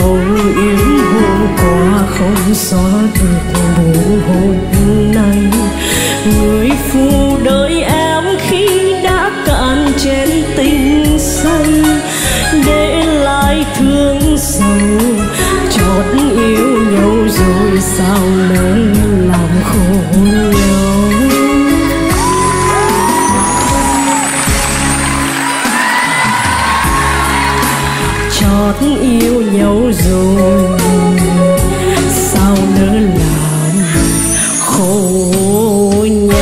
âu yếm hôm qua không xóa được buồn hôm nay người phụ đợi em khi đã cạn chén tình say để lại thương sầu chót yêu nhau rồi sao nỡ làm khổ xót yêu nhau dùng sao nỡ làm khổ nhau